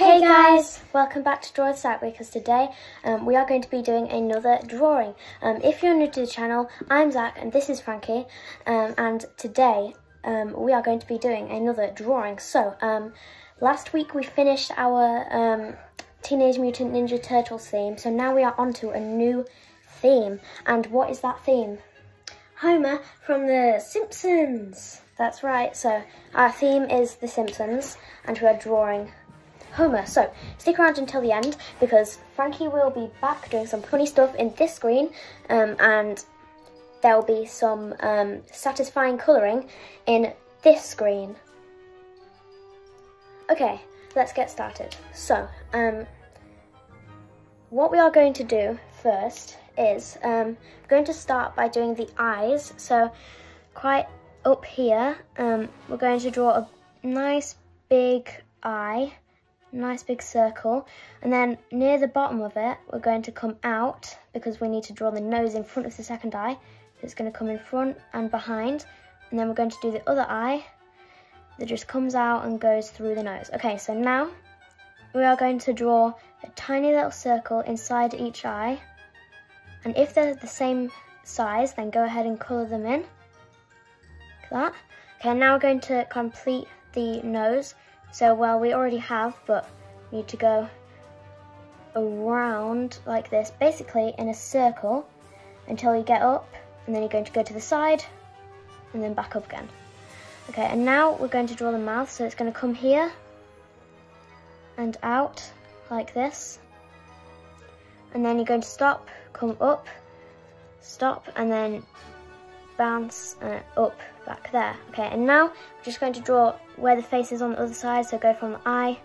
Hey guys, welcome back to Draw This because today um, we are going to be doing another drawing. Um, if you're new to the channel, I'm Zach and this is Frankie um, and today um, we are going to be doing another drawing. So, um, last week we finished our um, Teenage Mutant Ninja Turtles theme, so now we are on to a new theme. And what is that theme? Homer from The Simpsons. That's right, so our theme is The Simpsons and we are drawing Homer. So stick around until the end because Frankie will be back doing some funny stuff in this screen um, and there will be some um, satisfying colouring in this screen. Okay, let's get started. So, um, what we are going to do first is um, going to start by doing the eyes. So quite up here, um, we're going to draw a nice big eye nice big circle. And then near the bottom of it we're going to come out because we need to draw the nose in front of the second eye. It's going to come in front and behind. And then we're going to do the other eye that just comes out and goes through the nose. Okay so now we are going to draw a tiny little circle inside each eye. And if they're the same size then go ahead and colour them in. Like that. Okay now we're going to complete the nose so, well, we already have, but need to go around like this, basically in a circle until you get up, and then you're going to go to the side, and then back up again. Okay, and now we're going to draw the mouth, so it's going to come here, and out, like this. And then you're going to stop, come up, stop, and then bounce uh, up back there. Okay, and now we're just going to draw where the face is on the other side, so go from the eye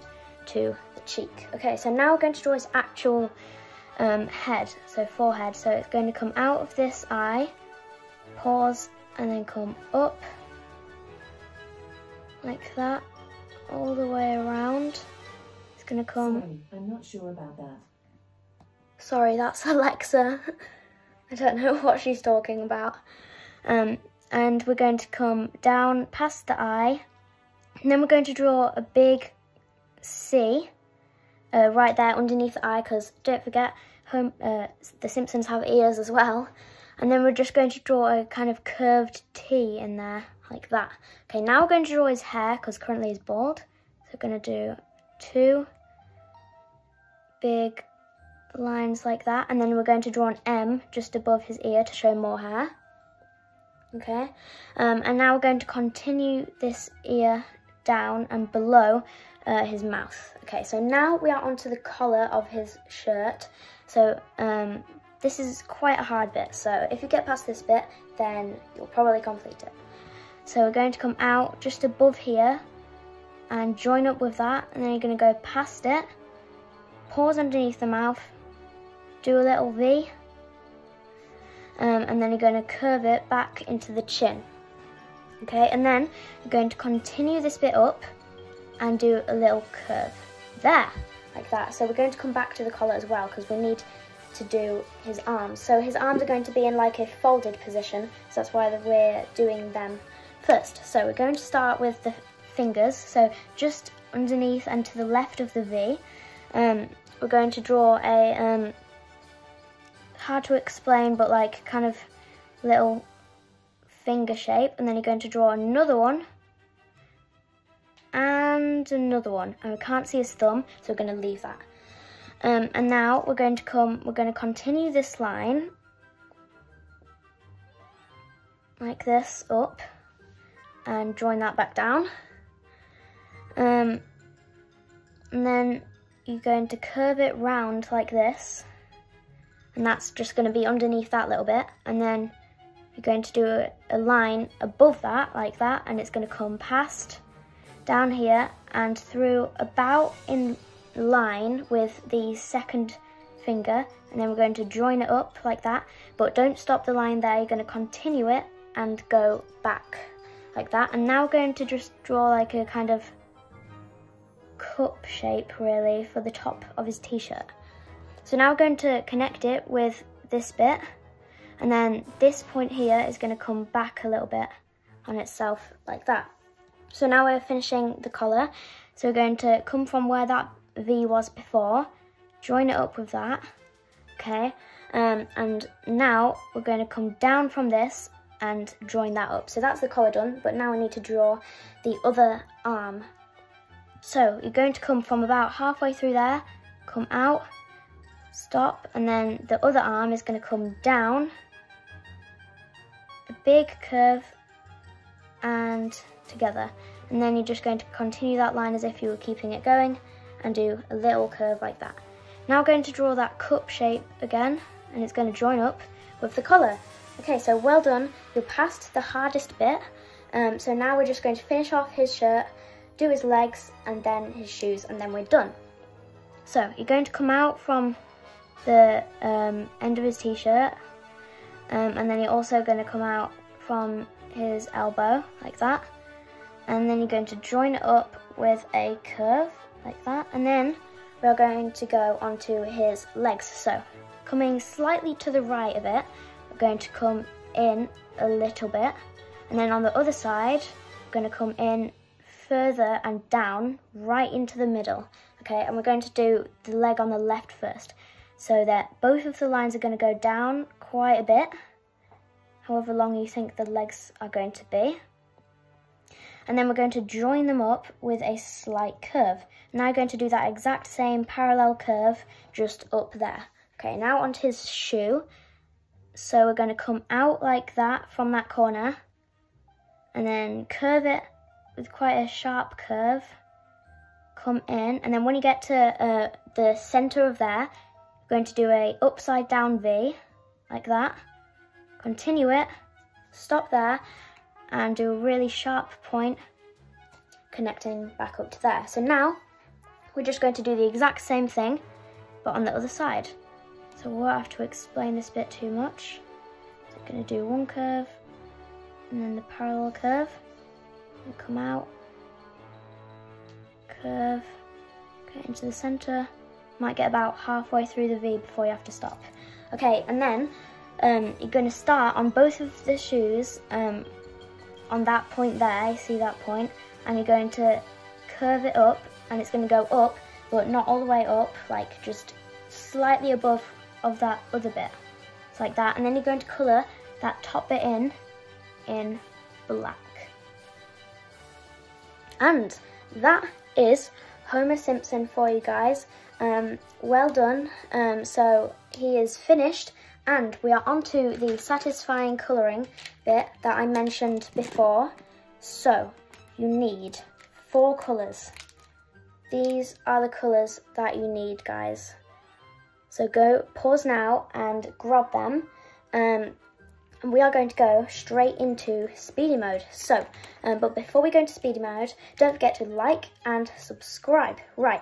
to the cheek. Okay, so now we're going to draw his actual um, head, so forehead. So it's going to come out of this eye, pause, and then come up, like that, all the way around. It's going to come... Sorry, I'm not sure about that. Sorry, that's Alexa. I don't know what she's talking about. Um, and we're going to come down past the eye. And then we're going to draw a big C uh, right there underneath the eye because don't forget home, uh, the Simpsons have ears as well. And then we're just going to draw a kind of curved T in there like that. Okay now we're going to draw his hair because currently he's bald. So we're going to do two big lines like that. And then we're going to draw an M just above his ear to show more hair okay? Um, and now we're going to continue this ear down and below uh, his mouth. Okay so now we are onto the collar of his shirt. So um, this is quite a hard bit. So if you get past this bit then you'll probably complete it. So we're going to come out just above here and join up with that and then you're going to go past it pause underneath the mouth do a little V um, and then you're going to curve it back into the chin. Okay, and then you're going to continue this bit up and do a little curve there, like that. So we're going to come back to the collar as well because we need to do his arms. So his arms are going to be in like a folded position, so that's why we're doing them first. So we're going to start with the fingers, so just underneath and to the left of the V. Um, we're going to draw a um, hard to explain, but like kind of little finger shape. And then you're going to draw another one and another one. And we can't see his thumb, so we're going to leave that. Um, and now we're going to come, we're going to continue this line like this up and join that back down. Um, and then you're going to curve it round like this and that's just going to be underneath that little bit. And then you're going to do a, a line above that like that and it's going to come past down here and through about in line with the second finger. And then we're going to join it up like that. But don't stop the line there. You're going to continue it and go back like that. And now we're going to just draw like a kind of cup shape really for the top of his t-shirt so now we're going to connect it with this bit and then this point here is going to come back a little bit on itself like that. So now we're finishing the collar. So we're going to come from where that V was before, join it up with that, okay? Um, and now we're going to come down from this and join that up. So that's the collar done, but now we need to draw the other arm. So you're going to come from about halfway through there, come out, stop, and then the other arm is going to come down, a big curve, and together. And then you're just going to continue that line as if you were keeping it going and do a little curve like that. Now I'm going to draw that cup shape again, and it's going to join up with the collar. Okay, so well done. You're past the hardest bit. Um, so now we're just going to finish off his shirt, do his legs, and then his shoes, and then we're done. So you're going to come out from the um, end of his t-shirt, um, and then you're also going to come out from his elbow, like that. And then you're going to join it up with a curve, like that. And then we're going to go onto his legs. So coming slightly to the right of it, we're going to come in a little bit and then on the other side we're going to come in further and down right into the middle okay and we're going to do the leg on the left first so that both of the lines are going to go down quite a bit however long you think the legs are going to be. And then we're going to join them up with a slight curve. Now we're going to do that exact same parallel curve just up there. Okay now onto his shoe. So we're going to come out like that from that corner and then curve it with quite a sharp curve. Come in and then when you get to uh, the center of there, you're going to do a upside down V like that. Continue it, stop there and do a really sharp point connecting back up to there. So now we're just going to do the exact same thing but on the other side. So we won't have to explain this bit too much. So I'm going to do one curve and then the parallel curve and come out, curve, get into the center. Might get about halfway through the V before you have to stop. Okay, and then um, you're going to start on both of the shoes um, on that point there, see that point, and you're going to curve it up and it's going to go up, but not all the way up, like just slightly above of that other bit. It's like that. And then you're going to colour that top bit in, in black. And that is Homer Simpson for you guys. Um, well done. Um, so he is finished and we are on to the satisfying colouring bit that I mentioned before. So you need four colours. These are the colours that you need, guys. So go pause now and grab them. Um, and we are going to go straight into speedy mode. So, um, but before we go into speedy mode, don't forget to like and subscribe. Right,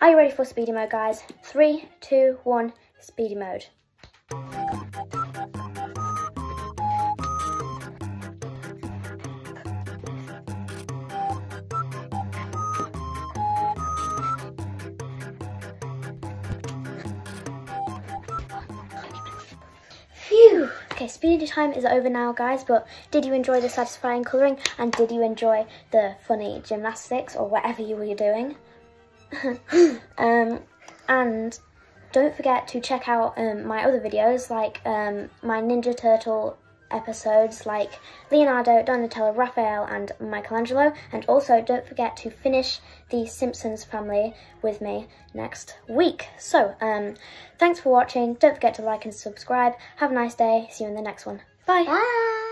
are you ready for speedy mode, guys? Three, two, one, speedy mode. Okay, speedy time is over now, guys, but did you enjoy the satisfying colouring and did you enjoy the funny gymnastics or whatever you were doing? um, and don't forget to check out um, my other videos, like um, my Ninja Turtle episodes like Leonardo, Donatello, Raphael and Michelangelo and also don't forget to finish the Simpsons family with me next week. So um, thanks for watching, don't forget to like and subscribe, have a nice day, see you in the next one. Bye! Bye!